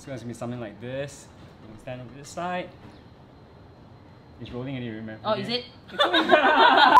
It's going to be something like this. You stand over this side. It's rolling and you remember. Oh, is it?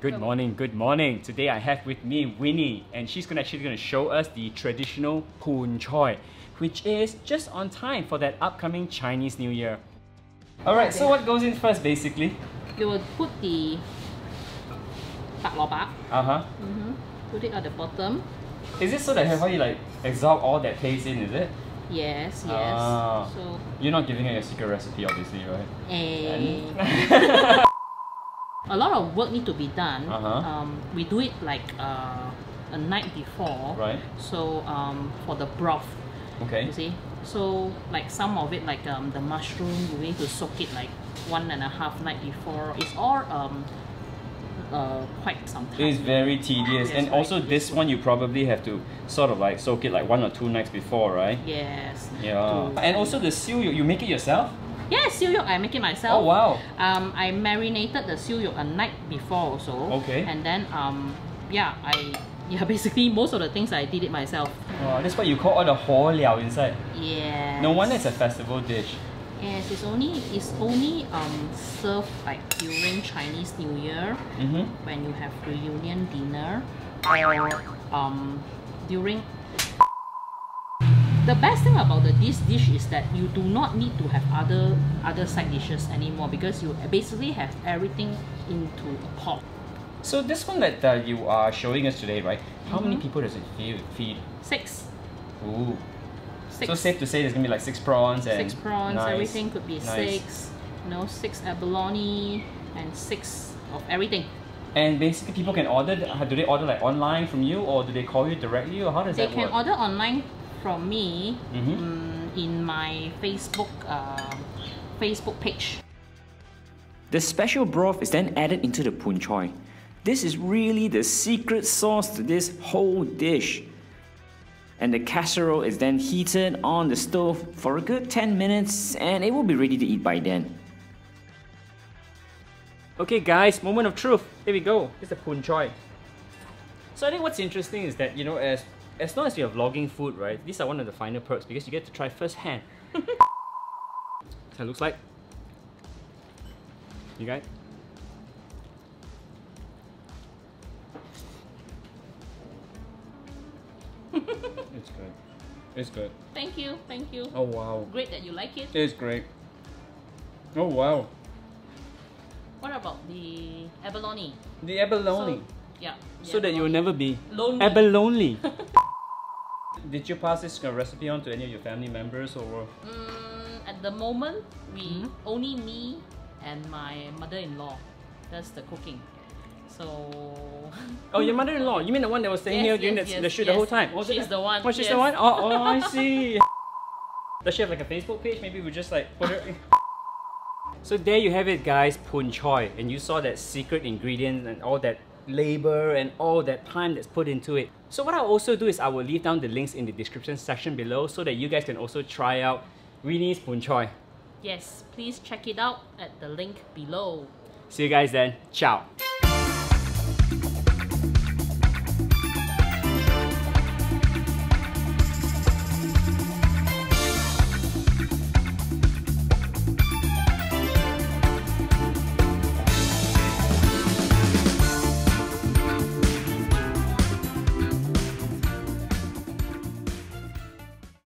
Good morning, good morning. Today I have with me Winnie and she's gonna actually gonna show us the traditional Poon Choi, which is just on time for that upcoming Chinese New Year. Alright, so what goes in first basically? You will put the lo bak. Uh-huh. Mm-hmm. Put it at the bottom. Is it so that how you like absorb all that taste in, is it? Yes, yes. Ah. So, You're not giving her a secret recipe obviously, right? eh, a lot of work need to be done. Uh-huh. Um, we do it like uh, a night before. Right. So um, for the broth, Okay. you see. So like some of it, like um, the mushroom, you need to soak it like one and a half night before. It's all um, uh, quite some time. It is very tedious Yes, and very also this one you probably have to sort of like soak it like one or two nights before, right? Yes. Yeah. To- And also the seal, you, you make it yourself? Yes, siu yok, I make it myself. Oh wow. Um, I marinated the siu yok a night before also. Okay. And then um, yeah, I yeah basically most of the things I did it myself. Wow, that's what you call all the ho liao inside. Yeah. No wonder it's a festival dish. Yes, it's only it's only um served like during Chinese New Year Mm-hmm. when you have reunion dinner or um during. The best thing about the this dish is that you do not need to have other other side dishes anymore because you basically have everything into a pot. So this one that uh, you are showing us today, right? How many Mhm. people does it feed? feed? Six. Ooh. Six. So safe to say there's gonna be like six prawns and six prawns, Nice. everything could be Nice. six. You know, six abalone and six of everything. And basically people can order. Do they order like online from you, or do they call you directly, or how does They that work? They can order online from me Mhm. mm, in my Facebook um, Facebook page. The special broth is then added into the pun choi. This is really the secret sauce to this whole dish. And the casserole is then heated on the stove for a good 10 minutes and it will be ready to eat by then. Okay, guys, moment of truth. Here we go. It's the Poon Choi. So I think what's interesting is that you know, as as long as you're vlogging food, right? These are one of the finer perks because you get to try firsthand. so it looks like. You guys. it's good. It's good. Thank you, thank you. Oh wow. Great that you like it. It's great. Oh wow. What about the abalone? The abalone. So, yeah. the So, that you will never be Lonely. abalone. Did you pass this uh, recipe on to any of your family members or? Mm, at the moment, we Mhm. only me and my mother-in-law. That's the cooking. So. Oh, your mother-in-law. You mean the one that was staying Yes, here during yes, the, yes, the shoot the whole time? Oh, She's that- the one, Oh, she's yes. the one. Oh, oh, I see. Does she have like a Facebook page? Maybe we just like put her. so there you have it, guys. Poon choy, and you saw that secret ingredient and all that labor and all that time that's put into it. So what I'll also do is I will leave down the links in the description section below so that you guys can also try out Winnie's Poon Choi. Yes, please check it out at the link below. See you guys then. Ciao.